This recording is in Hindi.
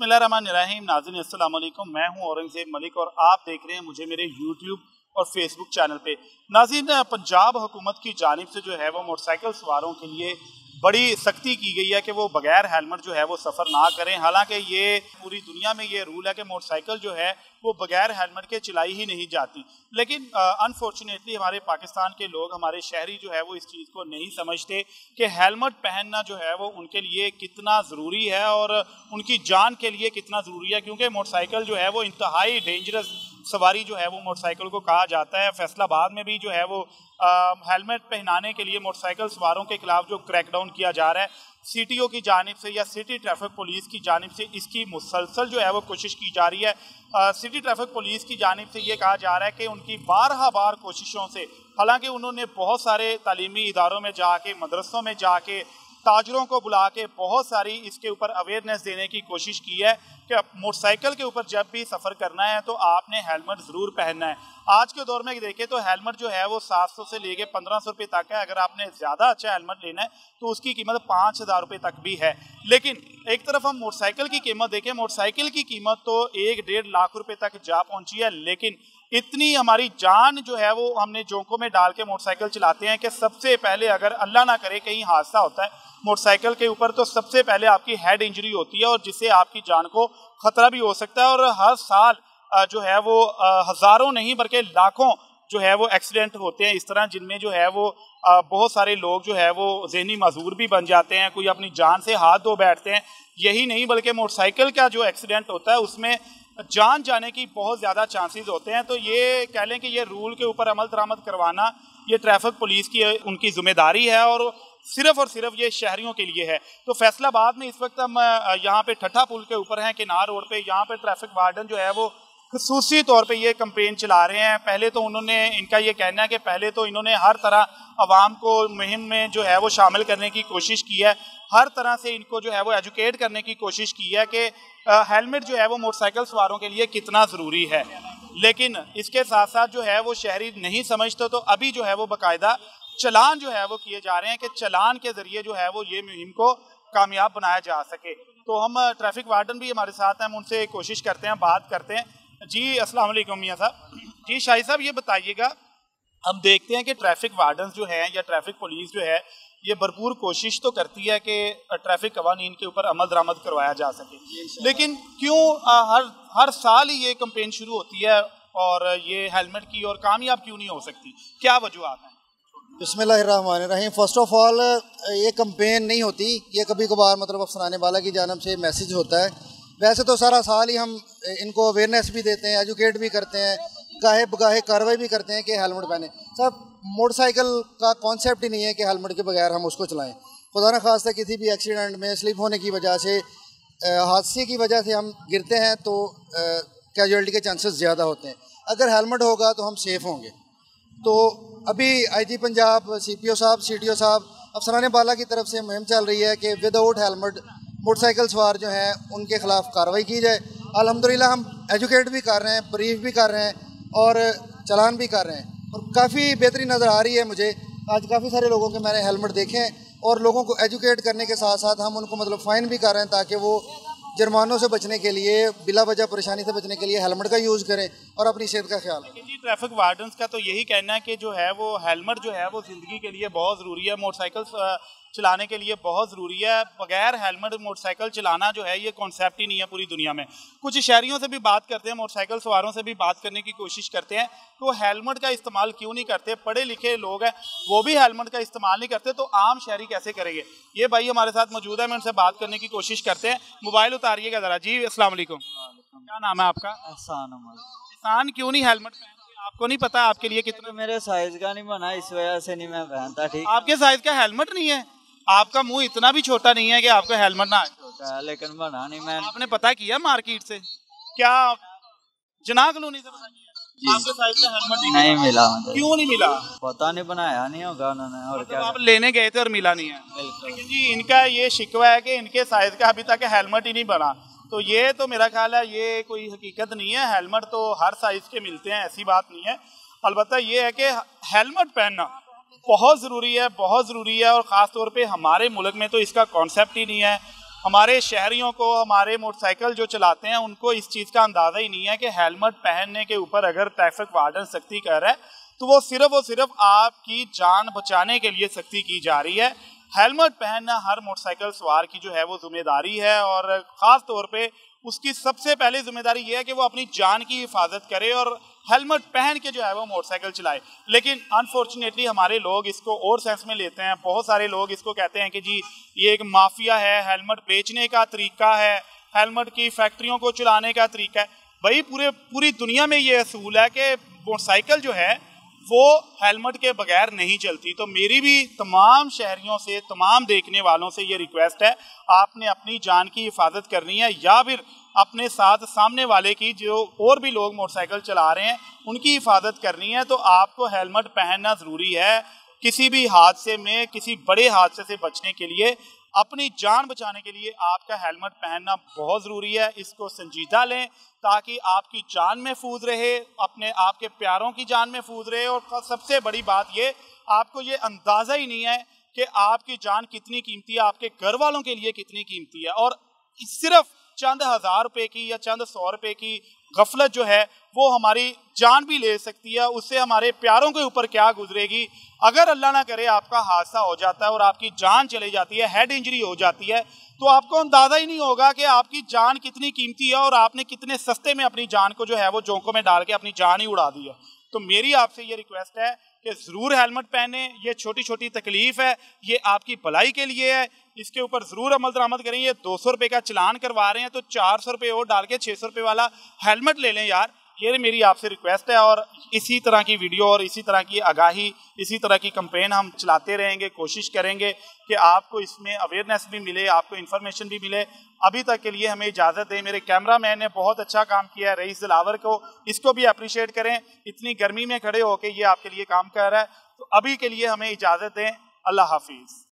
नाज़रीन, अस्सलाम वालेकुम मैं हूँ औरंगज़ेब मलिक और आप देख रहे हैं मुझे मेरे यूट्यूब और फेसबुक चैनल पे। नाज़रीन, पंजाब हुकूमत की जानब से जो है वो मोटरसाइकिल सवारों के लिए बड़ी सख्ती की गई है कि वो बगैर हेलमेट जो है वो सफ़र ना करें। हालाँकि ये पूरी दुनिया में ये रूल है कि मोटरसाइकिल जो है वो बगैर हेलमेट के चलाई ही नहीं जाती। लेकिन अनफॉर्चुनेटली हमारे पाकिस्तान के लोग, हमारे शहरी जो है वो इस चीज़ को नहीं समझते कि हेलमेट पहनना जो है वो उनके लिए कितना ज़रूरी है और उनकी जान के लिए कितना ज़रूरी है, क्योंकि मोटरसाइकिल जो है वो इंतहाई डेंजरस सवारी जो है वो मोटरसाइकिल को कहा जाता है। फैसलाबाद में भी जो है वो हेलमेट पहनाने के लिए मोटरसाइकिल सवारों के खिलाफ जो क्रैकडाउन किया जा रहा है, सीटीओ की जानब से या सिटी ट्रैफ़िक पुलिस की जानब से इसकी मुसलसल जो है वो कोशिश की जा रही है। सिटी ट्रैफ़िक पुलिस की जानब से ये कहा जा रहा है कि उनकी बारह बार कोशिशों से, हालाँकि उन्होंने बहुत सारे तलीमी इदारों में जाके, मदरसों में जाके ताजरों को बुला के बहुत सारी इसके ऊपर अवेयरनेस देने की कोशिश की है कि मोटरसाइकिल के ऊपर जब भी सफ़र करना है तो आपने हेलमेट ज़रूर पहनना है। आज के दौर में देखें तो हेलमेट जो है वो 700 से लेके 1500 रुपए तक है। अगर आपने ज़्यादा अच्छा हेलमेट लेना है तो उसकी कीमत पाँच हज़ार रुपये तक भी है। लेकिन एक तरफ़ हम मोटरसाइकिल की कीमत देखें, मोटरसाइकिल की कीमत तो एक डेढ़ लाख रुपये तक जा पहुँची है, लेकिन इतनी हमारी जान जो है वो हमने जोंकों में डाल के मोटरसाइकिल चलाते हैं कि सबसे पहले अगर अल्लाह ना करे कहीं हादसा होता है, मोटरसाइकिल के ऊपर तो सबसे पहले आपकी हेड इंजरी होती है और जिससे आपकी जान को खतरा भी हो सकता है और हर साल जो है वो हज़ारों नहीं बल्कि लाखों जो है वो एक्सीडेंट होते हैं इस तरह जिनमें जो है वो बहुत सारे लोग जो है वो जहनी मजदूर भी बन जाते हैं, कोई अपनी जान से हाथ धो बैठते हैं। यही नहीं बल्कि मोटरसाइकिल का जो एक्सीडेंट होता है उसमें जान जाने की बहुत ज़्यादा चांसेस होते हैं तो ये कह लें कि ये रूल के ऊपर अमल दरामद करवाना, ये ट्रैफ़िक पुलिस की उनकी ज़िम्मेदारी है और सिर्फ़ और सिर्फ़ ये शहरियों के लिए है। तो फैसलाबाद में इस वक्त हम यहाँ पे ठट्ठा पुल के ऊपर हैं, किनार रोड पे, यहाँ पे ट्रैफ़िक वार्डन जो है वो खसूसी तौर पे ये कंपेन चला रहे हैं। पहले तो उन्होंने इनका ये कहना है कि पहले तो इन्होंने हर तरह आवाम को मुहिम में जो है वो शामिल करने की कोशिश की है हर तरह से इनको जो है वो एजुकेट करने की कोशिश की है कि हेलमेट जो है वो मोटरसाइकिल सवारों के लिए कितना ज़रूरी है। लेकिन इसके साथ साथ जो है वो शहरी नहीं समझते तो अभी जो है वो बाकायदा चलान जो है वो किए जा रहे हैं कि चलान के ज़रिए जो है वो ये मुहिम को कामयाब बनाया जा सके। तो हम ट्रैफ़िक वार्डन भी हमारे साथ हैं, हम उनसे कोशिश करते हैं, बात करते हैं। जी, अस्सलाम वालेकुम मियाँ साहब। जी, शाही साहब, ये बताइएगा, हम देखते हैं कि ट्रैफ़िक वार्डन जो हैं या ट्रैफ़िक पुलिस जो है ये भरपूर कोशिश तो करती है कि ट्रैफ़िक कवानीन के ऊपर अमल दरामद करवाया जा सके। लेकिन क्यों हर हर साल ही ये कंपेन शुरू होती है और ये हेलमेट की और कामयाब क्यों नहीं हो सकती? क्या वजूहत हैं? बसमीम फ़र्स्ट ऑफ़ ऑल ये कंपेन नहीं होती। ये कभी कभार मतलब अफसराने वाला की जानब से मैसेज होता है। वैसे तो सारा साल ही हम इनको अवेयरनेस भी देते हैं एजुकेट भी करते हैं गाहे बगाहे कार्रवाई भी करते हैं कि हेलमेट पहने। सब मोटरसाइकिल का कॉन्सेप्ट ही नहीं है कि हेलमेट के बगैर हम उसको चलाएँ। खुदा न खास किसी भी एक्सीडेंट में स्लिप होने की वजह से हादसे की वजह से हम गिरते हैं तो कैजुअलिटी के चांसेस ज़्यादा होते हैं। अगर हेलमेट होगा तो हम सेफ़ होंगे। तो अभी आईजी पंजाब सीपीओ साहब सीटीओ साहब अफसरान बाला की तरफ़ से मुहिम चल रही है कि विदाउट हेलमेट मोटरसाइकिल सवार जो हैं, उनके ख़िलाफ़ कार्रवाई की जाए। अलहमदिल्ला हम एजुकेट भी कर रहे हैं ब्रीफ भी कर रहे हैं और चलान भी कर रहे हैं। और काफ़ी बेहतरी नज़र आ रही है मुझे। आज काफ़ी सारे लोगों के मैंने हेलमेट देखे हैं और लोगों को एजुकेट करने के साथ साथ हम उनको मतलब फ़ाइन भी कर रहे हैं ताकि वो जुर्मानों से बचने के लिए, बिला वजह परेशानी से बचने के लिए हेलमेट का यूज़ करें और अपनी सेहत का ख्याल रखें। जी, ट्रैफ़िक वार्डन का तो यही कहना है कि जो है वो हेलमेट जो है वो ज़िंदगी के लिए बहुत ज़रूरी है। मोटरसाइकिल चलाने के लिए बहुत ज़रूरी है। बगैर हेलमेट मोटरसाइकिल चलाना जो है ये कॉन्सेप्ट ही नहीं है पूरी दुनिया में। कुछ शहरीों से भी बात करते हैं मोटरसाइकिल सवारों से भी बात करने की कोशिश करते हैं तो हेलमेट का इस्तेमाल क्यों नहीं करते? पढ़े लिखे लोग हैं, वो भी हेलमेट का इस्तेमाल नहीं करते तो आम शहरी कैसे करेंगे? ये भाई हमारे साथ मौजूद है, मैं उनसे बात करने की कोशिश करते हैं। मोबाइल उतारिएगा ज़रा? जी अस्सलाम वालेकुम। क्या नाम है आपका? एहसान एहसान क्यों नहीं हेलमेट आपको नहीं पता आपके लिए कितना मेरे साइज़ का नहीं बना इस वजह से नहीं मैं पहनता ठीक आपके साइज़ का हेलमेट नहीं है। आपका मुँह इतना भी छोटा नहीं है कि आपको हेलमेट ना छोटा है लेकिन बना नहीं मैं आपने पता किया मार्केट से? क्या जना कलोनी से आपके साइज़ का हेलमेट नहीं, नहीं मिला क्यों नहीं मिला? पता नहीं बनाया नहीं होगा उन्होंने और मतलब क्या आप लेने गए थे और मिला नहीं है। जी इनका ये शिकवा है कि इनके साइज़ का अभी तक हेलमेट ही नहीं बना। तो ये तो मेरा ख्याल है ये कोई हकीकत नहीं है। हेलमेट तो हर साइज़ के मिलते हैं ऐसी बात नहीं है। अलबत्ता ये है कि हेलमेट पहनना बहुत ज़रूरी है बहुत ज़रूरी है। और ख़ास तौर पे हमारे मुल्क में तो इसका कॉन्सेप्ट ही नहीं है। हमारे शहरियों को, हमारे मोटरसाइकिल जो चलाते हैं, उनको इस चीज़ का अंदाज़ा ही नहीं है कि हेलमेट पहनने के ऊपर अगर ट्रैफ़िक वार्डन सख्ती कर रहा है तो वो सिर्फ़ और सिर्फ़ आपकी जान बचाने के लिए सख्ती की जा रही है। हेलमेट पहनना हर मोटरसाइकिल सवार की जो है वो ज़िम्मेदारी है और ख़ास तौर पर उसकी सबसे पहले ज़िम्मेदारी ये है कि वो अपनी जान की हिफाजत करे और हेलमेट पहन के जो है वो मोटरसाइकिल चलाए। लेकिन अनफॉर्चुनेटली हमारे लोग इसको और सेंस में लेते हैं। बहुत सारे लोग इसको कहते हैं कि जी, ये एक माफिया है, हेलमेट बेचने का तरीका है, हेलमेट की फैक्ट्रियों को चलाने का तरीका है। भाई पूरे, पूरी दुनिया में ये असूल है कि मोटरसाइकिल जो है, वो हेलमेट के बगैर नहीं चलती। तो मेरी भी तमाम शहरियों से, तमाम देखने वालों से ये रिक्वेस्ट है, आपने अपनी जान की हिफाजत करनी है। या फिर अपने साथ सामने वाले की जो और भी लोग मोटरसाइकिल चला रहे हैं, उनकी हिफाजत करनी है। तो आपको हेलमेट पहनना ज़रूरी है किसी भी हादसे में, किसी बड़े हादसे से बचने के लिए। अपनी जान बचाने के लिए आपका हेलमेट पहनना बहुत ज़रूरी है। इसको संजीदा लें ताकि आपकी जान महफूज रहे, अपने आपके प्यारों की जान महफूज रहे। और सबसे बड़ी बात ये, आपको ये अंदाज़ा ही नहीं है कि आपकी जान कितनी कीमती है, आपके घर वालों के लिए कितनी कीमती है। और सिर्फ़ चंद हज़ार रुपए की या चंद सौ रुपए की गफलत जो है, वो हमारी जान भी ले सकती है। उससे हमारे प्यारों के ऊपर क्या गुजरेगी? अगर अल्लाह ना करे, आपका हादसा हो जाता है और आपकी जान चली जाती है हेड इंजरी हो जाती है तो आपको अंदाज़ा ही नहीं होगा कि आपकी जान कितनी कीमती है और आपने कितने सस्ते में अपनी जान को जो है, वो जोंकों में डाल के अपनी जान ही उड़ा दी है। तो मेरी आपसे ये रिक्वेस्ट है कि ज़रूर हेलमेट पहने, ये छोटी छोटी तकलीफ़ है, ये आपकी भलाई के लिए है, इसके ऊपर ज़रूर अमल दरामद करें, ये दो सौ रुपये का चलान करवा रहे हैं तो चार सौ रुपये और डाल के छः सौ रुपये वाला हेलमेट ले लें यार। ये मेरी आपसे रिक्वेस्ट है और इसी तरह की वीडियो और इसी तरह की आगाही, इसी तरह की कंपेन हम चलाते रहेंगे, कोशिश करेंगे कि आपको इसमें अवेयरनेस भी मिले, आपको इन्फॉर्मेशन भी मिले। अभी तक के लिए हमें इजाज़त दें। मेरे कैमरा मैन ने बहुत अच्छा काम किया है, रईस दिलावर को। इसको भी अप्रिशिएट करें। इतनी गर्मी में खड़े होकर ये आपके लिए काम कर रहा है। तो अभी के लिए हमें इजाज़त दें। अल्लाह हाफिज़।